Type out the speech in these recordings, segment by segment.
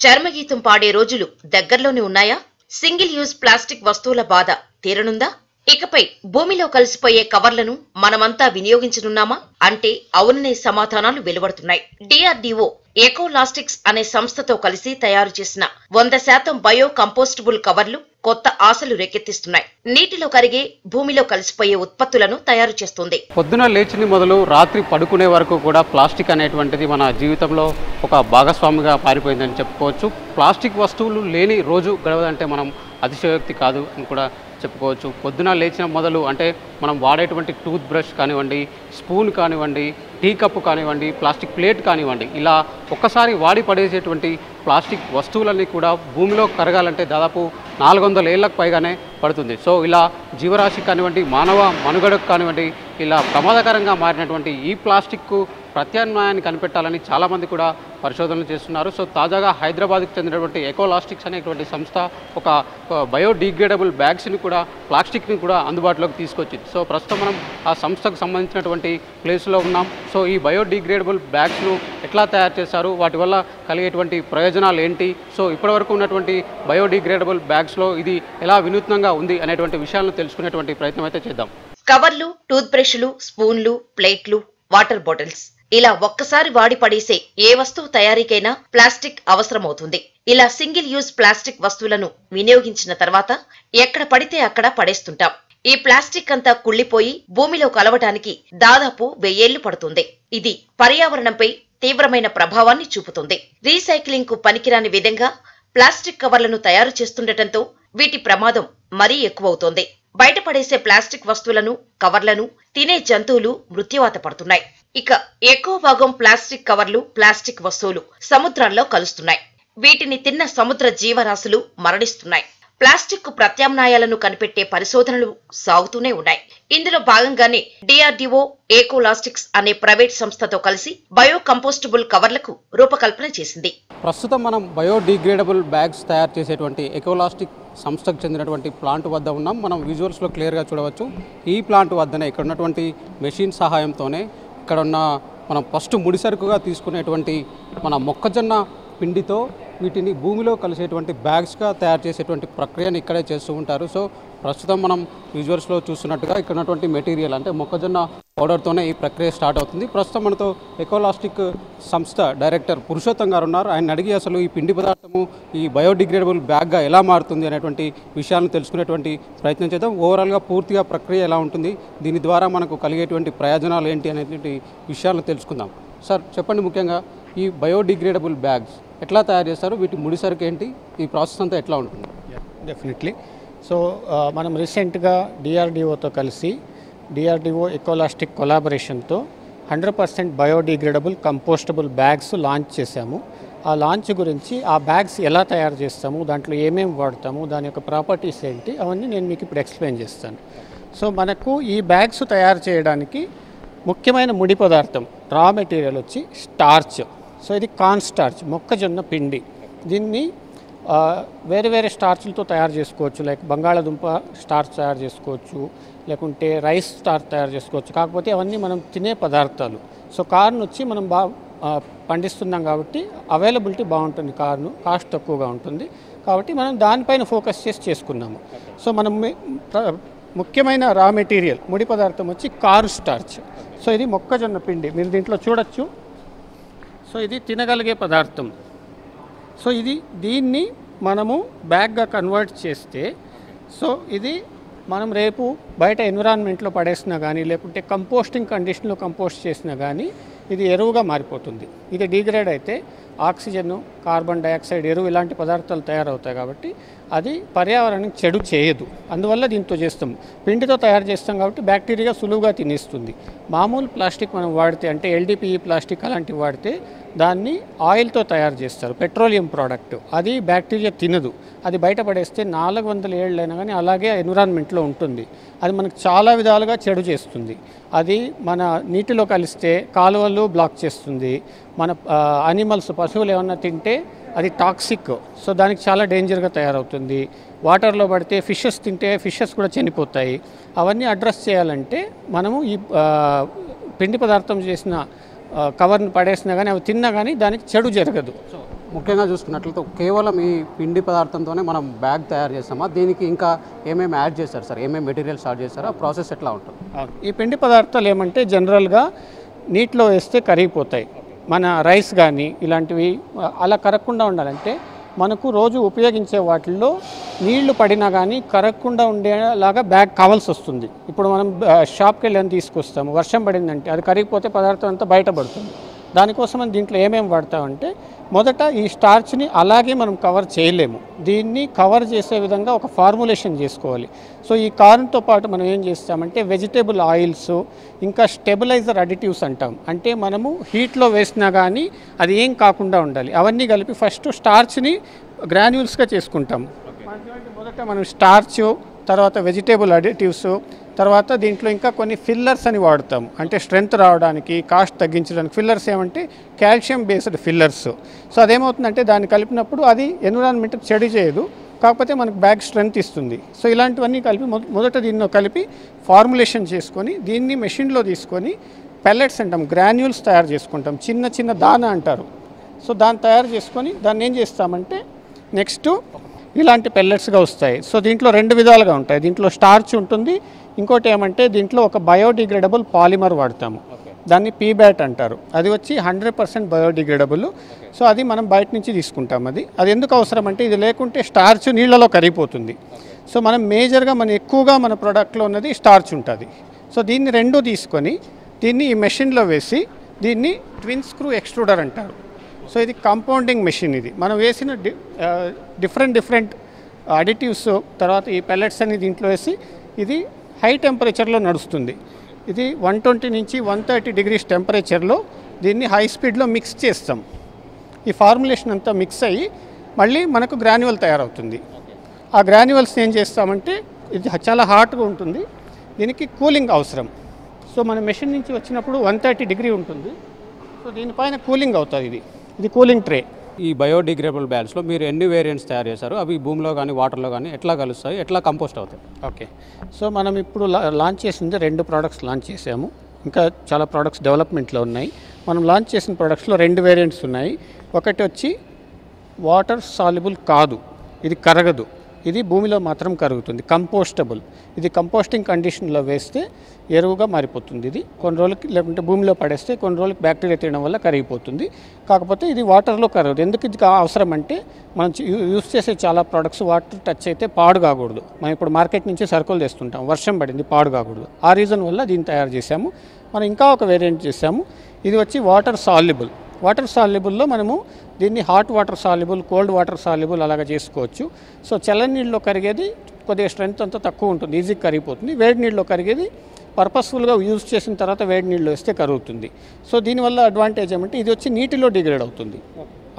చర్మగీతం పాడే రోజులు దగ్గరలోనే ఉన్నాయా? సింగిల్ యూజ్ ప్లాస్టిక్ వస్తువుల బాధ తీరనుందా? ఇకపై భూమిలో కలిసిపోయే కవర్లను మనమంతా వినియోగించనున్నామా? అంటే అవుననే సమాధానాలు వెలువడుతున్నాయి. డిఆర్డీఓ ఎకోలాస్టిక్స్ అనే సంస్థతో కలిసి తయారు చేసిన వంద శాతం బయో కంపోస్టబుల్ కవర్లు కొత్త ఆశలు రేకెత్తిస్తున్నాయి. నీటిలో కరిగే భూమిలో కలిసిపోయే ఉత్పత్తులను తయారు చేస్తుంది. పొద్దున లేచిని మొదలు రాత్రి పడుకునే వరకు కూడా ప్లాస్టిక్ అనేటువంటిది మన జీవితంలో ఒక భాగస్వామిగా పారిపోయిందని చెప్పుకోవచ్చు. ప్లాస్టిక్ వస్తువులు లేని రోజు గడవదంటే మనం అతిశయోక్తి కాదు అని కూడా చెప్పుకోవచ్చు. పొద్దున లేచిన మొదలు అంటే మనం వాడేటువంటి టూత్ బ్రష్ కానివ్వండి స్పూన్ కానివ్వండి టీ కప్పు కానివ్వండి ప్లాస్టిక్ ప్లేట్ కానివ్వండి ఇలా ఒక్కసారి వాడి పడేసేటువంటి ప్లాస్టిక్ వస్తువులన్నీ కూడా భూమిలో కరగాలంటే దాదాపు నాలుగు వందల ఏళ్ళకు పైగానే పడుతుంది. సో ఇలా జీవరాశి కానివ్వండి మానవ మనుగడకు కానివ్వండి ఇలా ప్రమాదకరంగా మారినటువంటి ఈ ప్లాస్టిక్కు ప్రత్యామ్నాయాన్ని కనిపెట్టాలని చాలామంది కూడా పరిశోధనలు చేస్తున్నారు. సో తాజాగా హైదరాబాద్కి చెందినటువంటి ఎకోలాస్టిక్స్ అనేటువంటి సంస్థ ఒక బయోడిగ్రేడబుల్ బ్యాగ్స్ని కూడా ప్లాస్టిక్ని కూడా అందుబాటులోకి తీసుకొచ్చింది. సో ప్రస్తుతం మనం ఆ సంస్థకు సంబంధించినటువంటి ప్లేస్లో ఉన్నాం. సో ఈ బయోడిగ్రేడబుల్ బ్యాగ్స్ను ఎట్లా తయారు చేశారు? వాటి వల్ల కలిగేటువంటి ప్రయోజనాలు ఏంటి? సో ఇప్పటివరకు ఉన్నటువంటి బయోడిగ్రేడబుల్ బ్యాగ్స్లో ఇది ఎలా వినూత్నంగా ఉంది అనేటువంటి విషయాలను తెలుసుకునేటువంటి ప్రయత్నం అయితే చేద్దాం. కవర్లు టూత్ బ్రష్లు స్పూన్లు ప్లేట్లు వాటర్ బాటిల్స్. ఇలా ఒక్కసారి వాడి పడేసే ఏ వస్తువు తయారీకైనా ప్లాస్టిక్ అవసరమవుతుంది. ఇలా సింగిల్ యూజ్ ప్లాస్టిక్ వస్తువులను వినియోగించిన తర్వాత ఎక్కడ పడితే అక్కడ పడేస్తుంటాం. ఈ ప్లాస్టిక్ అంతా కుళ్ళిపోయి భూమిలో కలవటానికి దాదాపు వెయ్యేళ్ళు పడుతుంది. ఇది పర్యావరణంపై తీవ్రమైన ప్రభావాన్ని చూపుతుంది. రీసైక్లింగ్కు పనికిరాని విధంగా ప్లాస్టిక్ కవర్లను తయారు చేస్తుండటంతో వీటి ప్రమాదం మరీ ఎక్కువవుతోంది. బయటపడేసే ప్లాస్టిక్ వస్తువులను కవర్లను తినే జంతువులు మృత్యువాత పడుతున్నాయి. ఇక ఎక్కువ భాగం ప్లాస్టిక్ కవర్లు ప్లాస్టిక్ వస్తువులు సముద్రాల్లో కలుస్తున్నాయి. వీటిని తిన్న సముద్ర జీవరాశులు మరణిస్తున్నాయి. ప్లాస్టిక్ ప్రత్యామ్నాయాలను కనిపెట్టే పరిశోధనలు సాగుతూనే ఉన్నాయి. ఇందులో భాగంగానే డిఆర్డీఓ ఏకోలాస్టిక్స్ అనే ప్రైవేట్ సంస్థతో కలిసి బయో కంపోస్టబుల్ కవర్లకు రూపకల్పన చేసింది. ప్రస్తుతం మనం బయోడిగ్రేడబుల్ బ్యాగ్స్ తయారు చేసేటువంటి ఎకోలాస్టిక్ సంస్థకు చెందినటువంటి ప్లాంట్ వద్ద ఉన్నాం. మనం విజువల్స్లో క్లియర్గా చూడవచ్చు. ఈ ప్లాంట్ వద్దనే ఇక్కడ ఉన్నటువంటి మెషిన్ సహాయంతోనే ఇక్కడ ఉన్న మనం ఫస్ట్ ముడిసరుకుగా తీసుకునేటువంటి మన మొక్కజొన్న పిండితో వీటిని భూమిలో కలిసేటువంటి బ్యాగ్స్గా తయారు చేసేటువంటి ప్రక్రియను ఇక్కడే చేస్తూ ఉంటారు. సో ప్రస్తుతం మనం విజువల్స్లో చూస్తున్నట్టుగా ఇక్కడ ఉన్నటువంటి మెటీరియల్ అంటే మొక్కజొన్న పౌడర్తోనే ఈ ప్రక్రియ స్టార్ట్ అవుతుంది. ప్రస్తుతం మనతో ఎకోలాస్టిక్ సంస్థ డైరెక్టర్ పురుషోత్తం గారు ఉన్నారు. ఆయన అడిగి అసలు ఈ పిండి పదార్థము ఈ బయోడిగ్రేడబుల్ బ్యాగ్గా ఎలా మారుతుంది అనేటువంటి విషయాలను తెలుసుకునేటువంటి ప్రయత్నం చేద్దాం. ఓవరాల్గా పూర్తిగా ప్రక్రియ ఎలా ఉంటుంది దీని ద్వారా మనకు కలిగేటువంటి ప్రయోజనాలు ఏంటి అనేటువంటి విషయాలను తెలుసుకుందాం. సార్ చెప్పండి ముఖ్యంగా ఈ బయోడిగ్రేడబుల్ బ్యాగ్స్ ఎట్లా తయారు చేస్తారు? వీటి ముడిసరుకు ఏంటి? ఈ ప్రాసెస్ అంతా ఎట్లా ఉంటుంది? డెఫినెట్లీ సో uh, మనం రీసెంట్గా డిఆర్డిఓతో కలిసి DRDO ఎకోలాస్టిక్ కొలాబరేషన్తో hundred percent biodegradable compostable bags launch చేశాము. ఆ లాంచ్ గురించి ఆ బ్యాగ్స్ ఎలా తయారు చేస్తాము దాంట్లో ఏమేమి వాడతాము దాని యొక్క ప్రాపర్టీస్ ఏంటి అవన్నీ నేను మీకు ఇప్పుడు ఎక్స్ప్లెయిన్ చేస్తాను. సో మనకు ఈ బ్యాగ్స్ తయారు చేయడానికి ముఖ్యమైన ముడి పదార్థం రా మెటీరియల్ వచ్చి స్టార్చ్. సో ఇది కార్న్ స్టార్చ్ మొక్కజొన్న పిండి. దీన్ని వేరే వేరే స్టార్చ్లతో తయారు చేసుకోవచ్చు. లైక్ బంగాళాదుంప స్టార్చ్ తయారు చేసుకోవచ్చు లేకుంటే రైస్ స్టార్ తయారు చేసుకోవచ్చు. కాకపోతే అవన్నీ మనం తినే పదార్థాలు. సో కార్న్ వచ్చి మనం బా పండిస్తున్నాం కాబట్టి అవైలబిలిటీ బాగుంటుంది కార్ను. కాస్ట్ తక్కువగా ఉంటుంది. కాబట్టి మనం దానిపైన ఫోకస్ చేసి చేసుకున్నాము. సో మనం ముఖ్యమైన రా మెటీరియల్ ముడి పదార్థం వచ్చి కారు స్టార్చ్. సో ఇది మొక్కజొన్న పిండి. మీరు దీంట్లో చూడొచ్చు. సో ఇది తినగలిగే పదార్థం. సో ఇది దీన్ని మనము బ్యాగ్గా కన్వర్ట్ చేస్తే సో ఇది మనం రేపు బయట ఎన్విరాన్మెంట్లో పడేసినా కానీ లేకుంటే కంపోస్టింగ్ కండిషన్లో కంపోస్ట్ చేసినా కానీ ఇది ఎరువుగా మారిపోతుంది. ఇది డిగ్రేడ్ అయితే ఆక్సిజన్ కార్బన్ డైఆక్సైడ్ ఎరువు ఇలాంటి పదార్థాలు తయారవుతాయి కాబట్టి అది పర్యావరణం చెడు చేయదు. అందువల్ల దీంతో చేస్తాం. పిండితో తయారు చేస్తాం కాబట్టి బ్యాక్టీరియా సులువుగా తినేస్తుంది. మామూలు ప్లాస్టిక్ మనం వాడితే అంటే ఎల్డిపిఈ ప్లాస్టిక్ అలాంటివి వాడితే దాన్ని ఆయిల్తో తయారు చేస్తారు. Petroleum product. అది బ్యాక్టీరియా తినదు. అది బయటపడేస్తే నాలుగు వందల ఏళ్ళైనా కానీ అలాగే ఎన్విరాన్మెంట్లో ఉంటుంది. అది మనకు చాలా విధాలుగా చెడు చేస్తుంది. అది మన నీటిలో కలిస్తే కాలువలు బ్లాక్ చేస్తుంది. మన అనిమల్స్ పశువులు ఏమన్నా తింటే అది టాక్సిక్ సో దానికి చాలా డేంజర్గా తయారవుతుంది. వాటర్లో పడితే ఫిషెస్ తింటే ఫిషెస్ కూడా చనిపోతాయి. అవన్నీ అడ్రస్ చేయాలంటే మనము ఈ పిండి పదార్థం చేసిన కవర్ని పడేసినా కానీ అవి తిన్నా కానీ దానికి చెడు జరగదు. సో ముఖ్యంగా చూసుకున్నట్లయితే కేవలం ఈ పిండి పదార్థంతోనే మనం బ్యాగ్ తయారు చేస్తామా? దీనికి ఇంకా ఏమేమి యాడ్ చేస్తారు సార్? ఏమేమి మెటీరియల్స్ యాడ్ చేస్తారో ఆ ప్రాసెస్ ఎట్లా ఉంటుంది. ఈ పిండి పదార్థాలు ఏమంటే జనరల్గా నీటిలో వేస్తే కరిగిపోతాయి. మన రైస్ కానీ ఇలాంటివి అలా కరగకుండా ఉండాలంటే మనకు రోజు ఉపయోగించే వాటిల్లో నీళ్ళు పడినా కానీ కరగకుండా ఉండేలాగా బ్యాగ్ కావాల్సి వస్తుంది. ఇప్పుడు మనం షాప్కి వెళ్ళి తీసుకొస్తాము. వర్షం పడిందంటే అది కరిగిపోతే పదార్థం అంతా బయటపడుతుంది దానికోసం దీంట్లో ఏమేమి వాడతామంటే మొదట ఈ స్టార్చ్ని అలాగే మనం కవర్ చేయలేము. దీన్ని కవర్ చేసే విధంగా ఒక ఫార్ములేషన్ చేసుకోవాలి. సో ఈ కార్న్తో పాటు మనం ఏం చేస్తామంటే వెజిటేబుల్ ఆయిల్స్ ఇంకా స్టెబిలైజర్ అడిటివ్స్ అంటాం. అంటే మనము హీట్లో వేసినా కానీ అది ఏం కాకుండా ఉండాలి. అవన్నీ కలిపి ఫస్ట్ స్టార్చ్ని గ్రాన్యూల్స్గా చేసుకుంటాం. మొదట మనం స్టార్చ్ తర్వాత వెజిటేబుల్ అడిటివ్స్ తర్వాత దీంట్లో ఇంకా కొన్ని ఫిల్లర్స్ అని వాడతాం అంటే స్ట్రెంగ్త్ రావడానికి కాస్ట్ తగ్గించడానికి. ఫిల్లర్స్ ఏమంటే కాల్షియం బేస్డ్ ఫిల్లర్స్ సో అదేమవుతుందంటే దాన్ని కలిపినప్పుడు అది ఎన్విరాన్మెంట్ చెడు చేయదు. కాకపోతే మనకు బ్యాగ్ స్ట్రెంగ్త్ ఇస్తుంది. సో ఇలాంటివన్నీ కలిపి మొదట దీన్ని కలిపి ఫార్ములేషన్ చేసుకొని దీన్ని మెషిన్లో తీసుకొని పెల్లెట్స్ అంటాం గ్రాన్యూల్స్ తయారు చేసుకుంటాం. చిన్న చిన్న దాన అంటారు. సో దాన్ని తయారు చేసుకొని దాన్ని ఏం చేస్తామంటే నెక్స్ట్ ఇలాంటి పెల్లెట్స్గా వస్తాయి. సో దీంట్లో రెండు విధాలుగా ఉంటాయి. దీంట్లో స్టార్చ్ ఉంటుంది. ఇంకోటి ఏమంటే దీంట్లో ఒక బయోడిగ్రేడబుల్ పాలిమర్ వాడతాము. దాన్ని పీబ్యాట్ అంటారు. అది వచ్చి హండ్రెడ్ పర్సెంట్ బయోడిగ్రేడబుల్ సో అది మనం బయట నుంచి తీసుకుంటాం అది. అది ఎందుకు అవసరం అంటే ఇది లేకుంటే స్టార్చ్ నీళ్ళలో కరిగిపోతుంది. సో మనం మేజర్గా మన ఎక్కువగా మన ప్రోడక్ట్లో ఉన్నది స్టార్చ్ ఉంటుంది. సో దీన్ని రెండు తీసుకొని దీన్ని ఈ మెషిన్లో వేసి దీన్ని ట్విన్ స్క్రూ ఎక్స్ట్రూడర్ అంటారు. సో ఇది కాంపౌండింగ్ మెషిన్ ఇది. మనం వేసిన డిఫరెంట్ డిఫరెంట్ అడిటివ్స్ తర్వాత ఈ పెల్లెట్స్ అని దీంట్లో వేసి ఇది హై టెంపరేచర్లో నడుస్తుంది. ఇది వన్ ట్వంటీ నుంచి వన్ థర్టీ డిగ్రీస్ టెంపరేచర్లో దీన్ని హై స్పీడ్లో మిక్స్ చేస్తాం. ఈ ఫార్ములేషన్ అంతా మిక్స్ అయ్యి మళ్ళీ మనకు గ్రాన్యువల్ తయారవుతుంది. ఆ గ్రాన్యువల్స్ ఏం చేస్తామంటే ఇది చాలా హాట్గా ఉంటుంది. దీనికి కూలింగ్ అవసరం. సో మన మెషిన్ నుంచి వచ్చినప్పుడు వన్ థర్టీ డిగ్రీ ఉంటుంది. సో దీనిపైన కూలింగ్ అవుతుంది ఇది. ఇది కూలింగ్ ట్రే. ఈ బయోడిగ్రేడబుల్ బ్యాగ్స్లో మీరు ఎన్ని వేరియంట్స్ తయారు చేశారు అవి భూమిలో కానీ వాటర్లో కానీ ఎట్లా కలుస్తాయి ఎట్లా కంపోస్ట్ అవుతాయి? ఓకే. సో మనం ఇప్పుడు లాంచ్ చేసింది రెండు ప్రోడక్ట్స్ లాంచ్ చేసాము. ఇంకా చాలా ప్రోడక్ట్స్ డెవలప్మెంట్లో ఉన్నాయి. మనం లాంచ్ చేసిన ప్రోడక్ట్స్లో రెండు వేరియంట్స్ ఉన్నాయి. ఒకటి వచ్చి వాటర్ సాల్యుబుల్ కాదు. ఇది కరగదు. ఇది భూమిలో మాత్రం కరుగుతుంది కంపోస్టబుల్. ఇది కంపోస్టింగ్ కండిషన్లో వేస్తే ఎరువుగా మారిపోతుంది ఇది. కొన్ని రోజులకి లేకుంటే భూమిలో పడేస్తే కొన్ని రోజులకి బ్యాక్టీరియా తినడం వల్ల కరిగిపోతుంది. కాకపోతే ఇది వాటర్లో కరగదు. ఎందుకు ఇది అవసరం అంటే మనం యూ- యూస్ చేసే చాలా ప్రోడక్ట్స్ వాటర్ టచ్ అయితే పాడు కాకూడదు. మనం ఇప్పుడు మార్కెట్ నుంచి సరుకులు తెస్తుంటాం వర్షం పడింది పాడు కాకూడదు. ఆ రీజన్ వల్ల దీన్ని తయారు చేశాము. మనం ఇంకా ఒక వేరియంట్ చేసాము ఇది వచ్చి వాటర్ సాల్యుబుల్. వాటర్ సాల్యుబుల్లో మనము దీన్ని hot water soluble cold water soluble అలాగా చేసుకోవచ్చు. సో చల్లని నీళ్ళలో కరిగేది కొద్దిగా స్ట్రెంత్ అంతా తక్కువ ఉంటుంది ఈజీగా కరిగిపోతుంది. వేడి నీళ్ళలో కరిగేది పర్పస్ఫుల్గా యూజ్ చేసిన తర్వాత వేడి నీళ్ళు వేస్తే కరుగుతుంది. సో దీనివల్ల అడ్వాంటేజ్ ఏమంటే ఇది వచ్చి నీటిలో డిగ్రేడ్ అవుతుంది.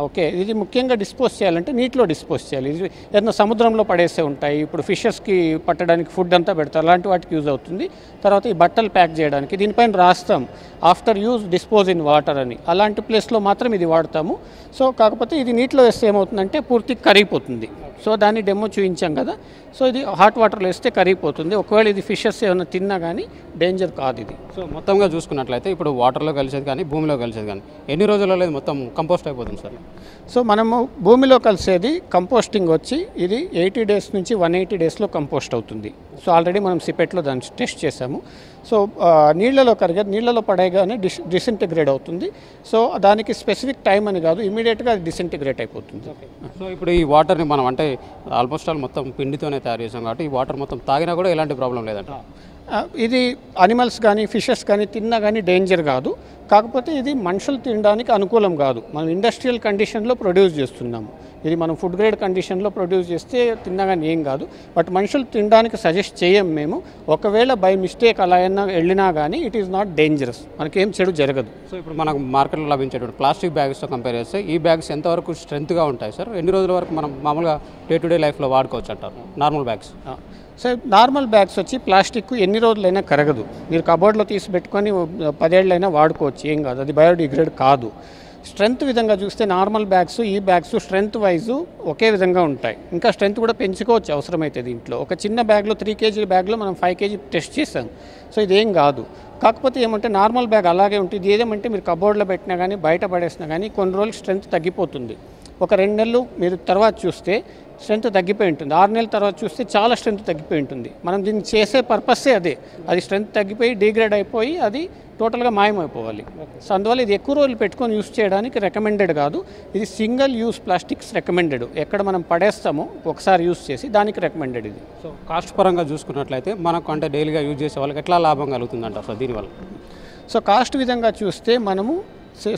ఓకే ఇది ముఖ్యంగా డిస్పోజ్ చేయాలంటే నీటిలో డిస్పోజ్ చేయాలి. ఇది ఏదైనా సముద్రంలో పడేసే ఉంటాయి. ఇప్పుడు ఫిషెస్కి పట్టడానికి ఫుడ్ అంతా పెడతారు. అలాంటి వాటికి యూజ్ అవుతుంది. తర్వాత ఈ బట్టలు ప్యాక్ చేయడానికి దీనిపైన రాస్తాం. After use dispose in water అని. అలాంటి ప్లేస్లో మాత్రం ఇది వాడతాము. సో కాకపోతే ఇది నీటిలో వేస్తే ఏమవుతుందంటే పూర్తి కరిగిపోతుంది. సో దాన్ని డెమో చూపించాం కదా. సో ఇది హాట్ వాటర్లో వేస్తే కరిగిపోతుంది. ఒకవేళ ఇది ఫిషెస్ ఏమైనా తిన్నా కానీ డేంజర్ కాదు ఇది. సో మొత్తంగా చూసుకున్నట్లయితే ఇప్పుడు వాటర్లో కలిసేది కానీ భూమిలో కలిసేది కానీ ఎన్ని రోజులలో మొత్తం కంపోస్ట్ అయిపోతుంది సార్? సో మనము భూమిలో కలిసేది కంపోస్టింగ్ వచ్చి ఇది ఎయిటీ డేస్ నుంచి వన్ ఎయిటీ డేస్లో కంపోస్ట్ అవుతుంది. సో ఆల్రెడీ మనం సిపెట్లో దాన్ని టెస్ట్ చేసాము సో ఆ, నీళ్ళలో కరిగేది నీళ్ళలో పడేగానే డిస్ డిసింటిగ్రేట్ అవుతుంది. సో దానికి స్పెసిఫిక్ టైం అని కాదు ఇమీడియట్గా అది డిసింటిగ్రేట్ అయిపోతుంది. సో ఇప్పుడు ఈ వాటర్ని మనం అంటే ఆల్మోస్ట్ ఆల్ మొత్తం పిండితోనే తయారు చేసాం కాబట్టి ఈ వాటర్ మొత్తం తాగినా కూడా ఎలాంటి ప్రాబ్లం లేదంట. ఇది అనిమల్స్ కానీ ఫిషెస్ కానీ తిన్నా కానీ డేంజర్ కాదు. కాకపోతే ఇది మనుషులు తినడానికి అనుకూలం కాదు. మనం ఇండస్ట్రియల్ కండిషన్లో ప్రొడ్యూస్ చేస్తున్నాము ఇది మనం ఫుడ్ గ్రేడ్ కండిషన్లో ప్రొడ్యూస్ చేస్తే తిన్నా కానీ ఏం కాదు. బట్ మనుషులు తినడానికి సజెస్ట్ చేయం మేము. ఒకవేళ బై మిస్టేక్ అలా అయినా వెళ్ళినా కానీ ఇట్ ఈస్ నాట్ డేంజరస్ మనకేం చెడు జరగదు. సో ఇప్పుడు మనకు మార్కెట్లో లభించేటువంటి ప్లాస్టిక్ బ్యాగ్స్తో కంపేర్ చేస్తే ఈ బ్యాగ్స్ ఎంతవరకు స్ట్రెంత్గా ఉంటాయి సార్? ఎన్ని రోజుల వరకు మనం మామూలుగా డే టు డే లైఫ్లో వాడుకోవచ్చు అంటారు? నార్మల్ బ్యాగ్స్ ఆ, సో నార్మల్ బ్యాగ్స్ వచ్చి ప్లాస్టిక్ ఎన్ని రోజులైనా కరగదు. మీరు కబోర్డ్లో తీసి పెట్టుకొని పదేళ్ళైనా వాడుకోవచ్చు. ఏం కాదు. అది బయోడిగ్రేడ్ కాదు. స్ట్రెంత్ విధంగా చూస్తే నార్మల్ బ్యాగ్స్ ఈ బ్యాగ్స్ స్ట్రెంత్ వైజ్ ఒకే విధంగా ఉంటాయి. ఇంకా స్ట్రెంత్ కూడా పెంచుకోవచ్చు అవసరమైతే దీంట్లో. ఒక చిన్న బ్యాగ్లో త్రీ కేజీల బ్యాగ్లో మనం ఫైవ్ కేజీ టెస్ట్ చేసాం. సో ఇదేం కాదు. కాకపోతే ఏమంటే నార్మల్ బ్యాగ్ అలాగే ఉంటుంది. ఇది ఏదేమంటే మీరు కబోర్డ్లో పెట్టినా కానీ బయట పడేసినా కానీ కొన్ని రోజులు స్ట్రెంత్ తగ్గిపోతుంది. ఒక రెండు నెలలు మీరు తర్వాత చూస్తే స్ట్రెంత్ తగ్గిపోయి ఉంటుంది. ఆరు నెలల తర్వాత చూస్తే చాలా స్ట్రెంత్ తగ్గిపోయి ఉంటుంది. మనం దీన్ని చేసే పర్పస్సే అదే. అది స్ట్రెంత్ తగ్గిపోయి డిగ్రేడ్ అయిపోయి అది టోటల్గా మాయమైపోవాలి. సో అందువల్ల ఇది ఎక్కువ రోజులు పెట్టుకొని యూస్ చేయడానికి రికమెండెడ్ కాదు. ఇది సింగిల్ యూస్ ప్లాస్టిక్స్ రికమెండెడ్. ఎక్కడ మనం పడేస్తామో ఒకసారి యూస్ చేసి దానికి రికమెండెడ్ ఇది. సో కాస్ట్ పరంగా చూసుకున్నట్లయితే మనకు అంటే డైలీగా యూజ్ చేసే వాళ్ళకి ఎట్లా లాభం కలుగుతుందంట అసలు దీనివల్ల. సో కాస్ట్ విధంగా చూస్తే మనము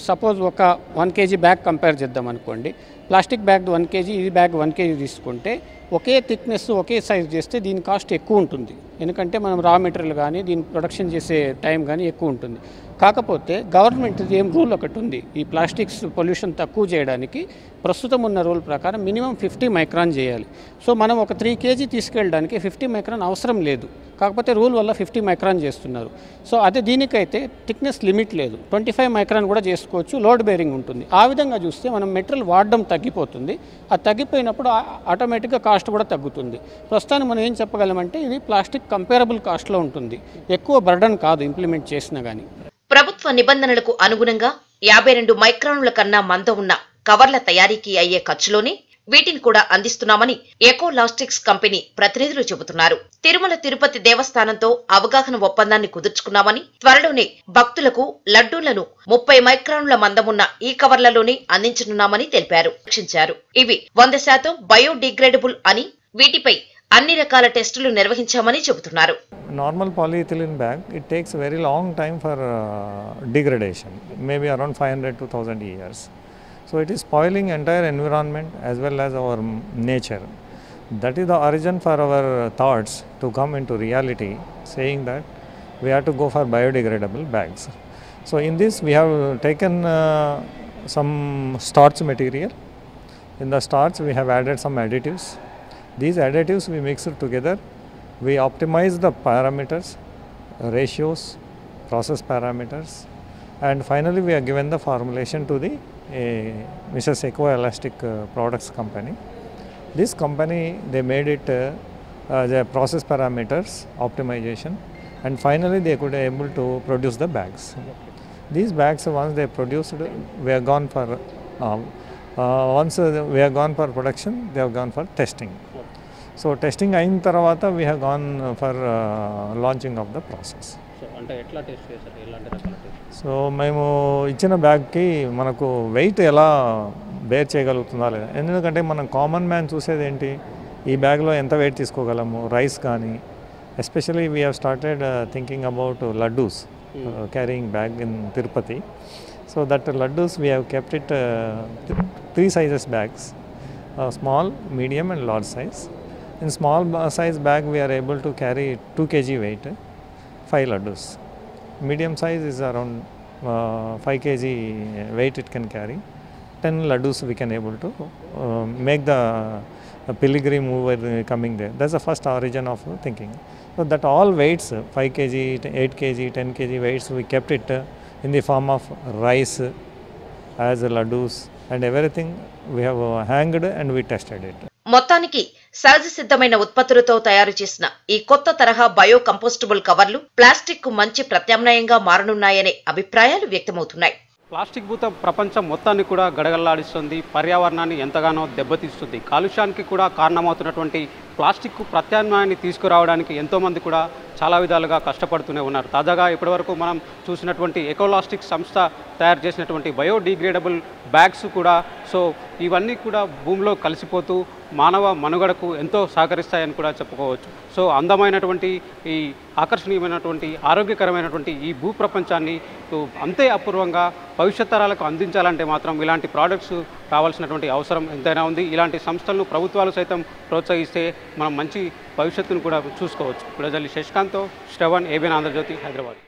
సపోజ్ ఒక వన్ కేజీ బ్యాగ్ కంపేర్ చేద్దాం అనుకోండి ప్లాస్టిక్ బ్యాగ్ వన్ కేజీ ఇది బ్యాగ్ వన్ కేజీ తీసుకుంటే ఒకే థిక్నెస్ ఒకే సైజ్ చేస్తే దీని కాస్ట్ ఎక్కువ ఉంటుంది. ఎందుకంటే మనం రా మెటీరియల్ కానీ దీని ప్రొడక్షన్ చేసే టైం కానీ ఎక్కువ ఉంటుంది. కాకపోతే గవర్నమెంట్ ఏం రూల్ ఒకటి ఉంది. ఈ ప్లాస్టిక్స్ పొల్యూషన్ తక్కువ చేయడానికి ప్రస్తుతం ఉన్న రూల్ ప్రకారం మినిమం ఫిఫ్టీ మైక్రాన్ చేయాలి. సో మనం ఒక త్రీ కేజీ తీసుకెళ్ళడానికి ఫిఫ్టీ మైక్రాన్ అవసరం లేదు. కాకపోతే రూల్ వల్ల ఫిఫ్టీ మైక్రాన్ చేస్తున్నారు. సో అదే దీనికైతే థిక్నెస్ లిమిట్ లేదు. ట్వంటీ ఫైవ్ మైక్రాన్ కూడా చేసుకోవచ్చు. లోడ్ బేరింగ్ ఉంటుంది. ఆ విధంగా చూస్తే మనం మెటీరియల్ వాడడం తగ్గిపోతుంది. ఆ తగ్గిపోయినప్పుడు ఆ- ఆటోమేటిక్గా కాస్ట్ కూడా తగ్గుతుంది. ప్రస్తుతానికి మనం ఏం చెప్పగలమంటే ఇది ప్లాస్టిక్ కంపేరబుల్ కాస్ట్లో ఉంటుంది. ఎక్కువ బర్డన్ కాదు ఇంప్లిమెంట్ చేసినా కానీ ప్రభుత్వ నిబంధనలకు అనుగుణంగా యాభై రెండు మైక్రాన్ల కన్నా మంద ఉన్న కవర్ల తయారీకి అయ్యే ఖర్చులోనే వీటిని కూడా అందిస్తున్నామని ఎకో లాస్టిక్స్ కంపెనీ ప్రతినిధులు చెబుతున్నారు. తిరుమల తిరుపతి దేవస్థానంతో అవగాహన ఒప్పందాన్ని కుదుర్చుకున్నామని త్వరలోనే భక్తులకు లడ్డూలను ముప్పై మైక్రాన్ల మందమున్న ఈ కవర్లలోనే అందించనున్నామని తెలిపారు. రక్షించారు ఇవి వంద శాతం బయోడిగ్రేడబుల్ అని వీటిపై అన్ని రకాల టెస్టులు నిర్వహించామని చెబుతున్నారు. Normal polyethylene bag it takes very long time for degradation maybe around five hundred 500 to 1000 years. So it is spoiling entire environment as well as our nature. That is the origin for our thoughts to come into reality saying that we have to go for biodegradable bags. So in this we have taken uh, some starch material. In the starch we have added some additives. These additives we mix it together. We optimize the parameters ratios process parameters and finally we are given the formulation to the a Mrs. Ecoelastic uh, Products Company. This company, they made it uh, uh, their process parameters optimization and finally they could able to produce the bags. These bags, once they produced, were gone for, um, uh, once uh, we are gone for production, they have gone for testing. So testing ayin we have gone for uh, launching of the process. అంటే ఎట్లా test చేస్తారు ఎలాంటి రకాల test? So మేము ఇచ్చిన బ్యాగ్కి మనకు wait ఎలా bear చేయగలుగుతుందా లేదా? ఎందుకంటే మనం కామన్ మ్యాన్ చూసేది ఏంటి? ఈ బ్యాగ్లో ఎంత వెయిట్ తీసుకోగలము? రైస్ కానీ especially we have started thinking about laddoos carrying bag in Tirupati so that laddoos we have kept it three sizes bags small medium and large size ba- size. Bag, we are able to carry 2 kg weight, 5 laddus. Medium size is around uh, 5 kg weight it can carry. 10 laddus we can able to uh, make the uh, pilgrim mover uh, coming there. That's the first origin of uh, thinking. So that all weights, uh, 5 kg, t- 8 kg, 10 kg weights, we kept it uh, in the form of rice uh, as laddus and everything we have uh, hanged and we tested it. మొత్తానికి సహజ సిద్ధమైన ఉత్పత్తులతో తయారు చేసిన ఈ కొత్త తరహా bio compostable కవర్లు plastic మంచి ప్రత్యామ్నాయంగా మారనున్నాయనే అభిప్రాయాలు వ్యక్తమవుతున్నాయి. ప్లాస్టిక్ భూత ప్రపంచం మొత్తాన్ని కూడా గడగల్లాడిస్తుంది పర్యావరణాన్ని ఎంతగానో దెబ్బతీస్తుంది. కాలుష్యానికి కూడా కారణమవుతున్నటువంటి ప్లాస్టిక్ ప్రత్యామ్నాయాన్ని తీసుకురావడానికి ఎంతోమంది కూడా చాలా విధాలుగా కష్టపడుతూనే ఉన్నారు. తాజాగా ఇప్పటివరకు మనం చూసినటువంటి ఎకోలాస్టిక్ సంస్థ తయారు చేసినటువంటి బయోడిగ్రేడబుల్ బ్యాగ్స్ కూడా సో ఇవన్నీ కూడా భూమిలో కలిసిపోతూ మానవ మనుగడకు ఎంతో సహకరిస్తాయని కూడా చెప్పుకోవచ్చు. సో అందమైనటువంటి ఈ ఆకర్షణీయమైనటువంటి ఆరోగ్యకరమైనటువంటి ఈ భూ ప్రపంచాన్ని అంతే అపూర్వంగా భవిష్యత్ తరాలకు అందించాలంటే మాత్రం ఇలాంటి ప్రోడక్ట్స్ రావాల్సినటువంటి అవసరం ఎంతైనా ఉంది. ఇలాంటి సంస్థలను ప్రభుత్వాలు సైతం ప్రోత్సహిస్తే మనం మంచి భవిష్యత్తును కూడా చూసుకోవచ్చు. ప్రజలు శశికాంత్తో శ్రవణ్ ఏబిఎన్ ఆంధ్రజ్యోతి హైదరాబాద్.